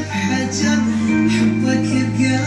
بحجر حبك بقلبي